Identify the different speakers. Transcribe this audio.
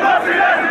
Speaker 1: ¡Vamos, silencio!